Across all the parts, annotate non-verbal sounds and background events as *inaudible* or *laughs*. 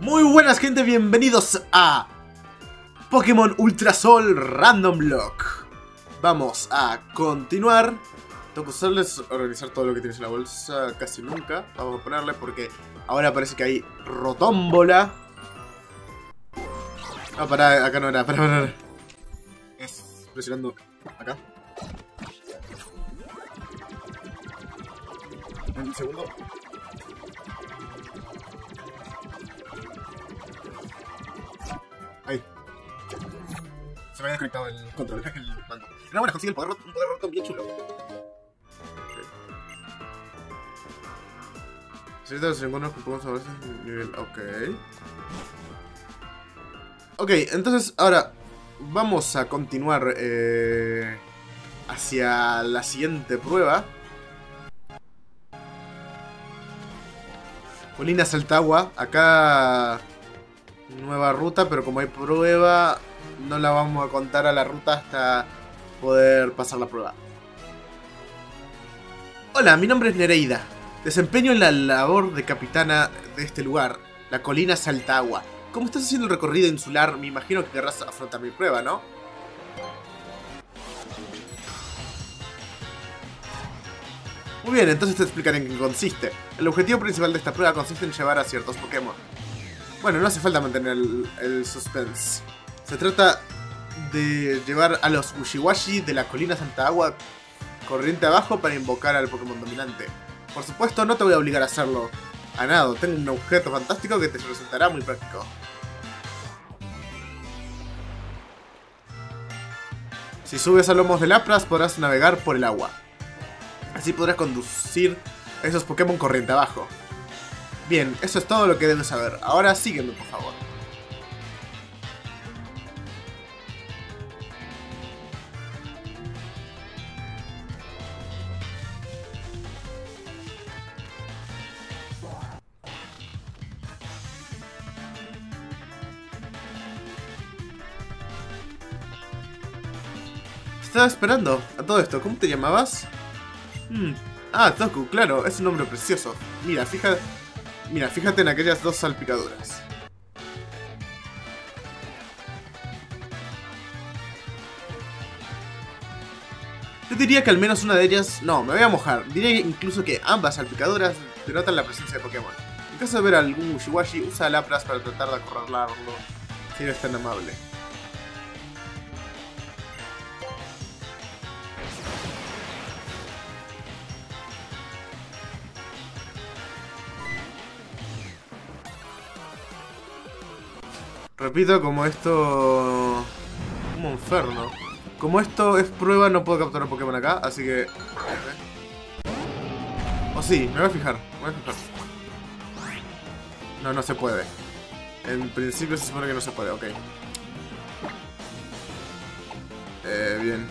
Muy buenas gente, bienvenidos a Pokémon Ultrasol Random Lock. Vamos a continuar. Tengo que usarles organizar todo lo que tienes en la bolsa casi nunca. Vamos a ponerle porque ahora parece que hay rotómbola. No, pará, acá no era, pará, pará. Es presionando acá. Un segundo. Se me había desconectado el control, *laughs* el mando. Pero bueno, consigue el poder, un poder roto bien chulo. Si ahorita los encuentros si es nivel. Ok. Ok, entonces ahora vamos a continuar eh, hacia la siguiente prueba. Colina Saltagua. Acá nueva ruta, pero como hay prueba, no la vamos a contar a la ruta hasta poder pasar la prueba. Hola, mi nombre es Nereida. Desempeño la labor de capitana de este lugar, la colina Saltagua. Como estás haciendo el recorrido insular, me imagino que querrás afrontar mi prueba, ¿no? Muy bien, entonces te explicaré en qué consiste. El objetivo principal de esta prueba consiste en llevar a ciertos Pokémon. Bueno, no hace falta mantener el, el suspense. Se trata de llevar a los Ushiwashi de la colina Santa Agua corriente abajo para invocar al Pokémon dominante. Por supuesto, no te voy a obligar a hacerlo a nada. Tengo un objeto fantástico que te resultará muy práctico. Si subes a lomos de Lapras podrás navegar por el agua. Así podrás conducir esos Pokémon corriente abajo. Bien, eso es todo lo que debes saber. Ahora sígueme, por favor. Estaba esperando a todo esto. ¿Cómo te llamabas? Hmm. Ah, Toku, claro, es un nombre precioso. Mira, fija... Mira, fíjate en aquellas dos salpicaduras. Yo diría que al menos una de ellas... No, me voy a mojar. Diría incluso que ambas salpicaduras denotan la presencia de Pokémon. En caso de ver algún Ushiwashi, usa Lapras para tratar de acorralarlo. Si eres tan amable. Repito, como esto... Como inferno. Como esto es prueba, no puedo capturar Pokémon acá, así que... O sí, me voy a fijar, me voy a fijar. No, no se puede. En principio se supone que no se puede, ok. Eh, bien.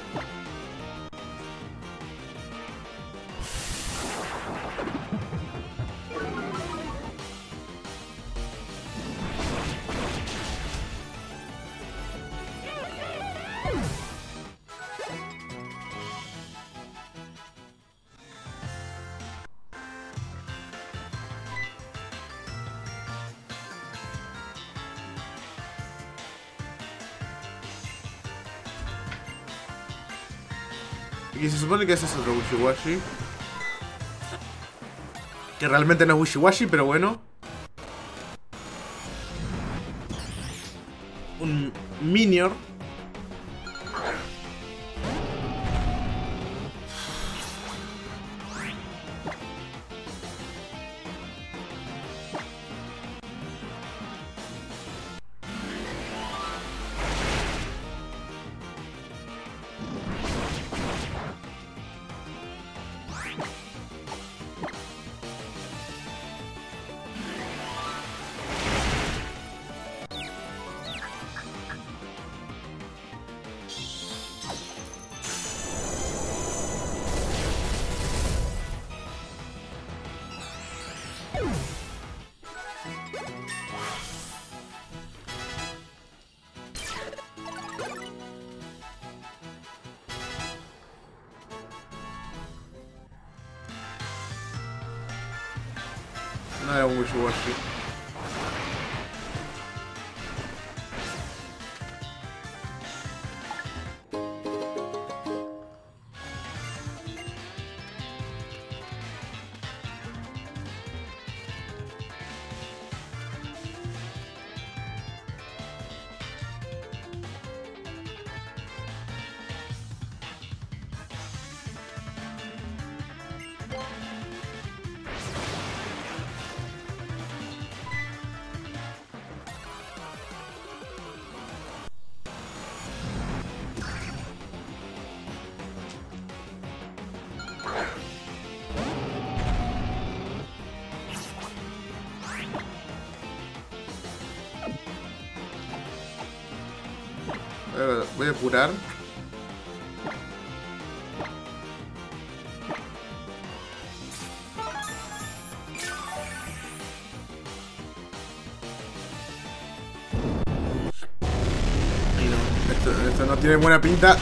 Y se supone que ese es otro Wishiwashi. Que realmente no es Wishiwashi, pero bueno. No era Voy a, voy a curar. Ay, no, esto, esto no tiene buena pinta.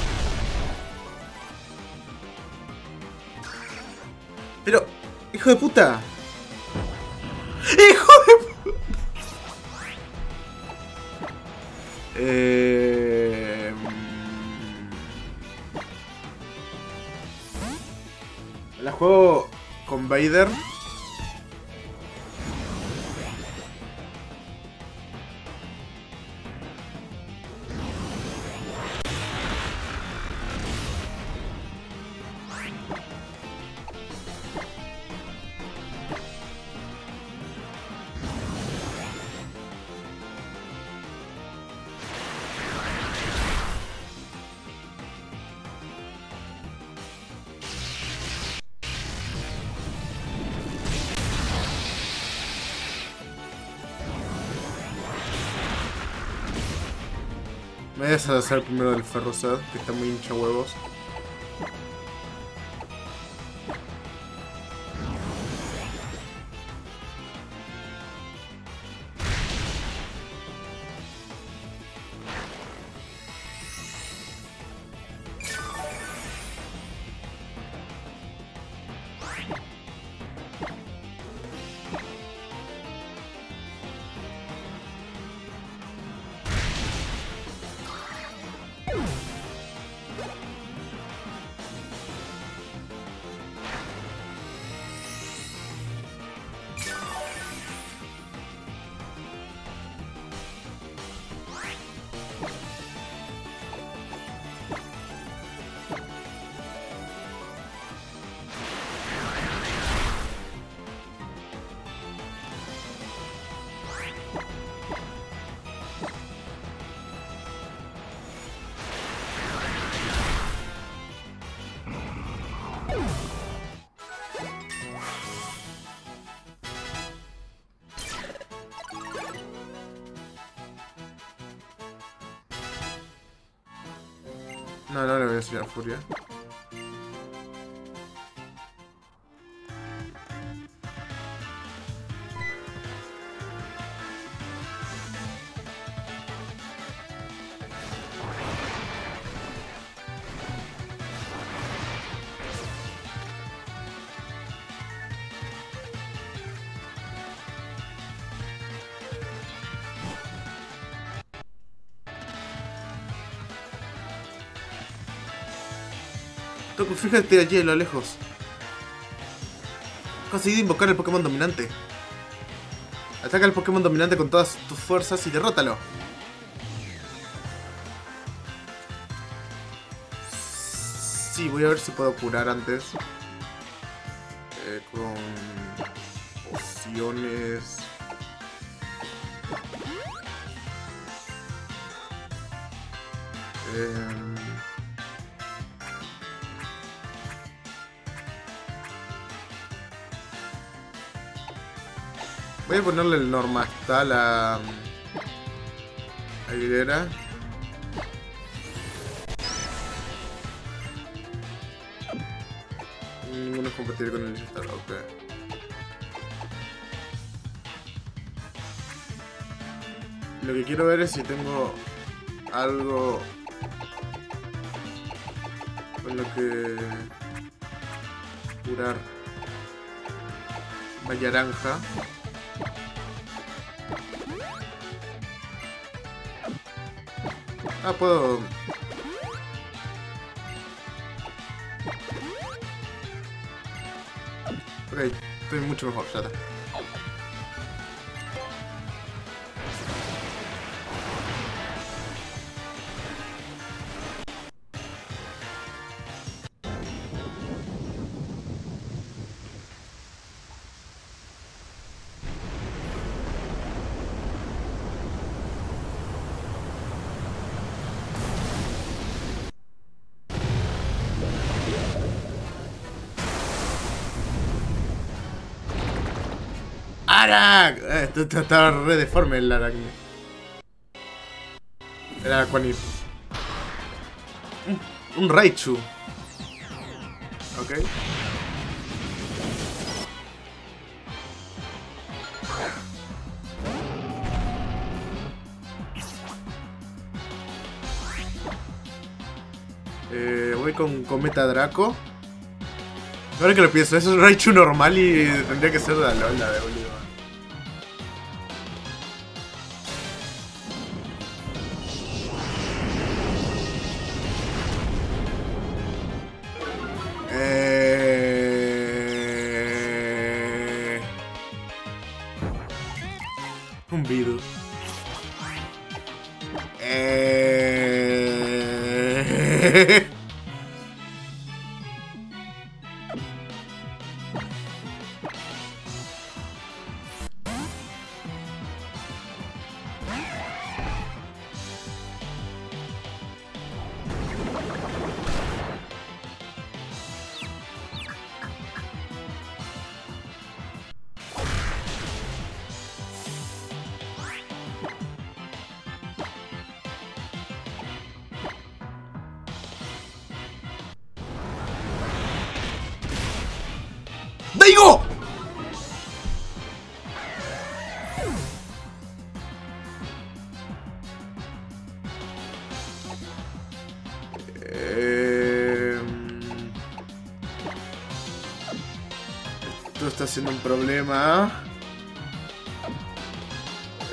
Pero, hijo de puta. Vader. Me voy a deshacer primero del Ferrosad, que está muy hincha huevos. No, no le voy a a Furia. Fíjate allí a lo lejos. Conseguido invocar el Pokémon dominante. Ataca al Pokémon dominante con todas tus fuerzas y derrótalo. Sí, voy a ver si puedo curar antes. Eh, con pociones. Em, Voy a ponerle el Normastal a... Aguilera. Ninguno es compatible con el Star, ok. Lo que quiero ver es si tengo algo con lo que curar Vallaranja. Ah, puedo... Ok, estoy mucho mejor, ya está. ¡Arak! Eh, estaba re deforme el Arak. Era Aquanif. Un, un Raichu. Ok. Eh, voy con Cometa Draco. Ahora que lo pienso, es Raichu normal y tendría que ser de Alola de boludo. Está siendo un problema.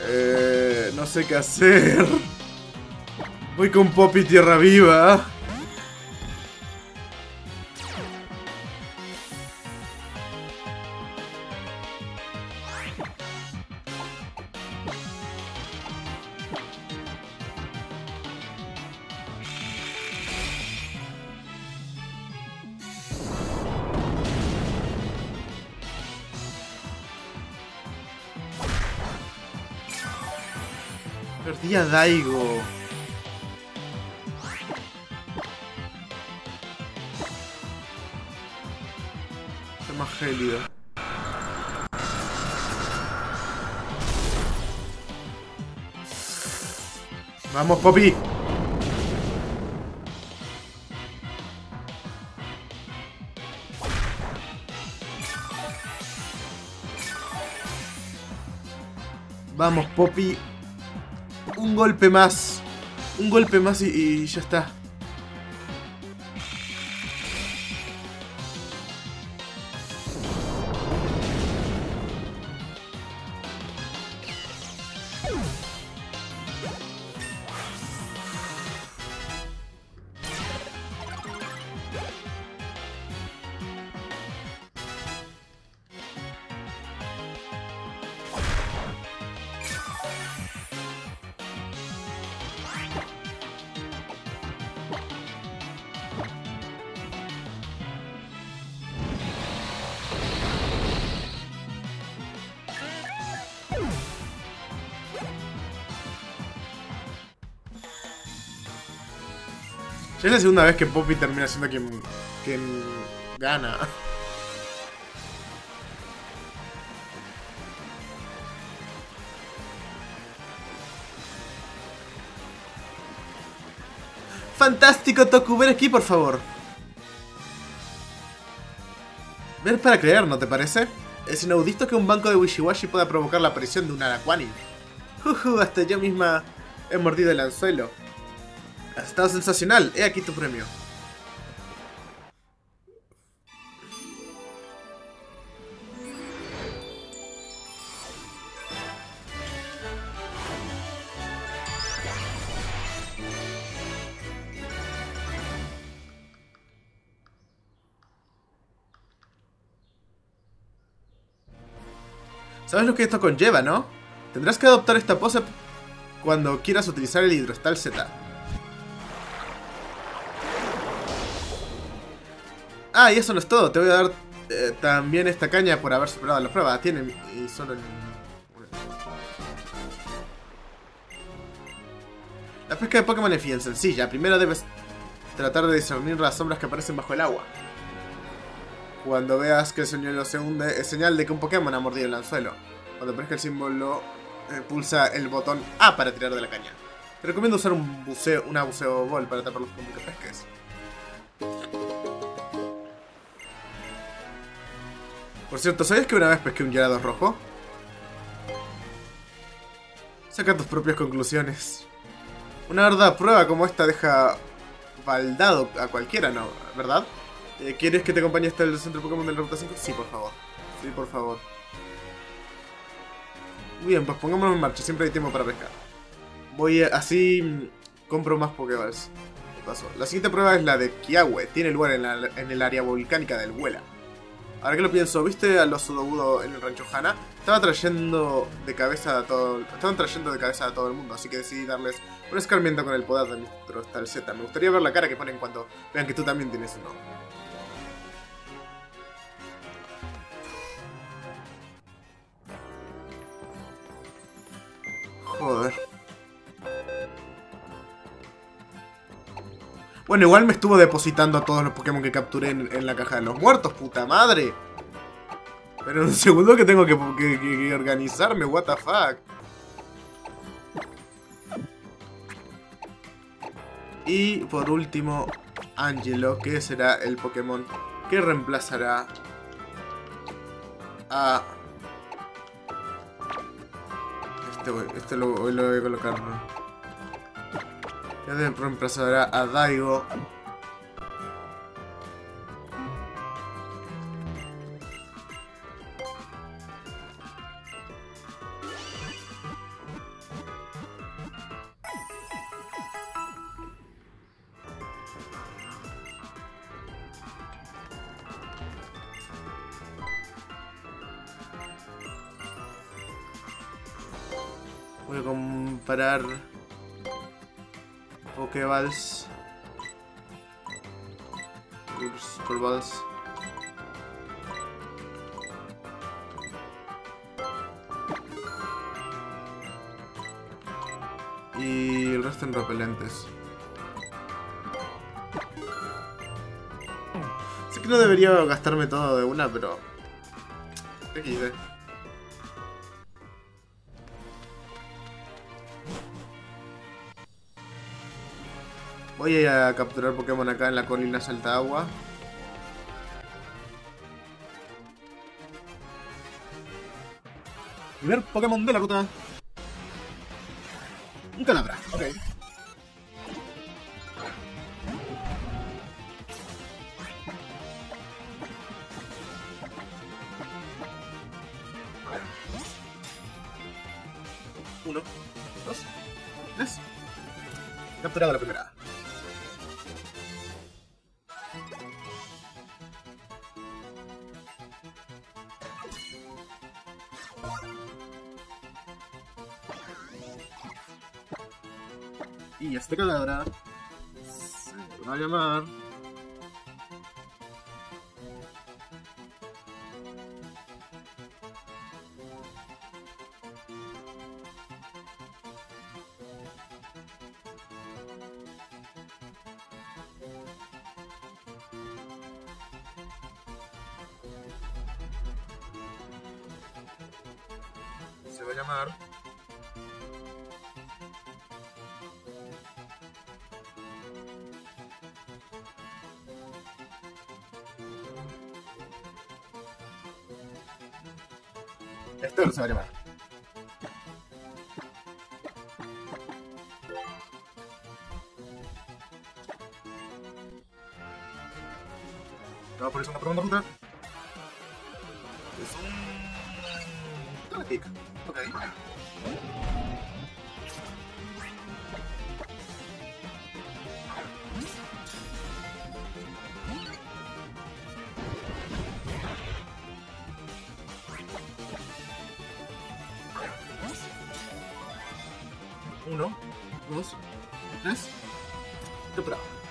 Eh, no sé qué hacer. Voy con Poppy Tierra Viva. Daigo. Soy más gélido. Vamos, Poppy. Vamos, Poppy. Un golpe más. Un golpe más y, ya está. Es la segunda vez que Poppy termina siendo quien, quien gana. Fantástico, Toku, ven aquí, por favor. Ver para creer, ¿no te parece? Es inaudito que un banco de Wishiwashi pueda provocar la aparición de un Araquani. Juju, hasta yo misma he mordido el anzuelo. Has sensacional, he aquí tu premio. ¿Sabes lo que esto conlleva, no? Tendrás que adoptar esta pose cuando quieras utilizar el Hidrostal Z. Ah, y eso no es todo. Te voy a dar eh, también esta caña por haber superado la prueba. Tiene y solo el... La pesca de Pokémon es bien sencilla. Primero debes tratar de discernir las sombras que aparecen bajo el agua. Cuando veas que el señuelo se hunde, es señal de que un Pokémon ha mordido el anzuelo. Cuando aparezca el símbolo, eh, pulsa el botón A para tirar de la caña. Te recomiendo usar un buceo, una buceo ball para tapar los Pokémon que pesques. Por cierto, ¿sabías que una vez pesqué un Gyarados rojo? Saca tus propias conclusiones. Una verdad prueba como esta deja baldado a cualquiera, ¿no? ¿Verdad? Eh, ¿Quieres que te acompañe hasta el centro Pokémon de la Ruta 5? Sí, por favor. Sí, por favor. Muy bien, pues pongámonos en marcha. Siempre hay tiempo para pescar. Voy a, así mm, compro más Pokéballs. Paso. La siguiente prueba es la de Kiawe. Tiene lugar en, en el área volcánica del Huela. Ahora que lo pienso, ¿viste a los Sudobudo en el rancho Hana? Estaba trayendo de cabeza a todo, estaban trayendo de cabeza a todo el mundo, así que decidí darles un escarmiento con el poder de nuestro tal Z. Me gustaría ver la cara que ponen cuando vean que tú también tienes uno. Joder. Bueno, igual me estuvo depositando todos los Pokémon que capturé en, la caja de los muertos, puta madre. Pero un segundo que tengo que, organizarme, what the fuck. Y por último, Angelo, que será el Pokémon que reemplazará a... Este, este lo, lo voy a colocar, ¿no? Que reemplazará a Daigo. Voy a comparar Pokeballs. Superballs. Y el resto en repelentes. Sé que no debería gastarme todo de una, pero... Voy a capturar Pokémon acá en la colina Salta Agua. Primer Pokémon de la ruta. Y cadabra se va a llamar. Vamos por una pregunta ruta. Es un... Telepic. Ok. Uno, dos, tres. Capturado.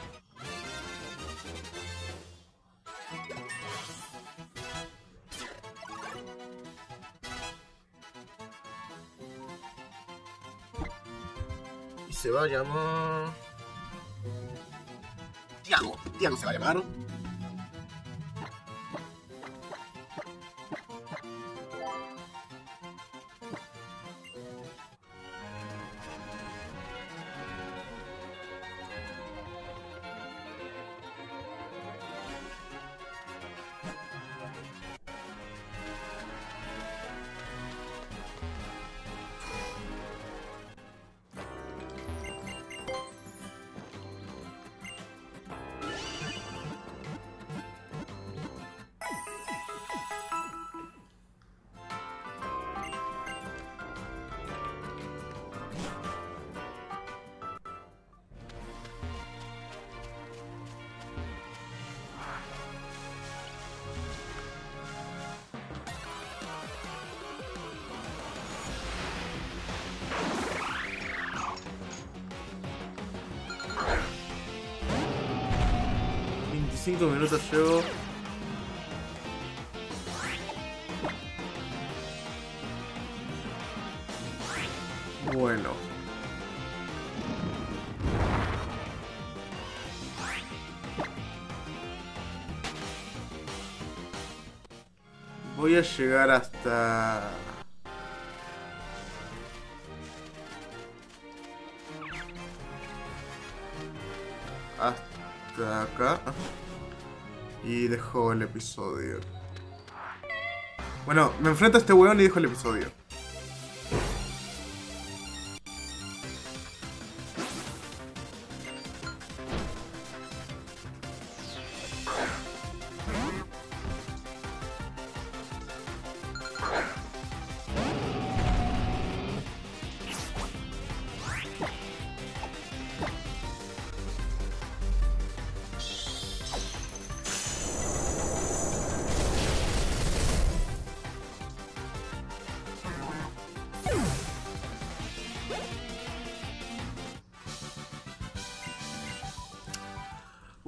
Se va a llamar... Tiago. Tiago se va a llamar. 25 minutos llevo. Bueno. Voy a llegar hasta... Hasta acá. Y dejo el episodio. Bueno, me enfrento a este weón y dejo el episodio.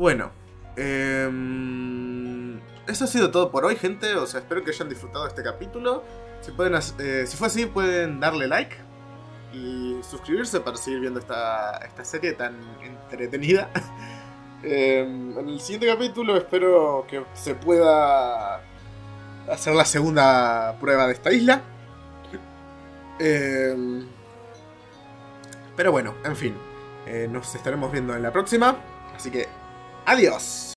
Bueno, em, eso ha sido todo por hoy, gente. O sea, espero que hayan disfrutado este capítulo. Si, pueden, eh, si fue así, pueden darle like y suscribirse para seguir viendo esta, esta serie tan entretenida. *laughs* Em, en el siguiente capítulo espero que se pueda hacer la segunda prueba de esta isla. Em, pero bueno, en fin. eh, nos estaremos viendo en la próxima. Así que Adiós.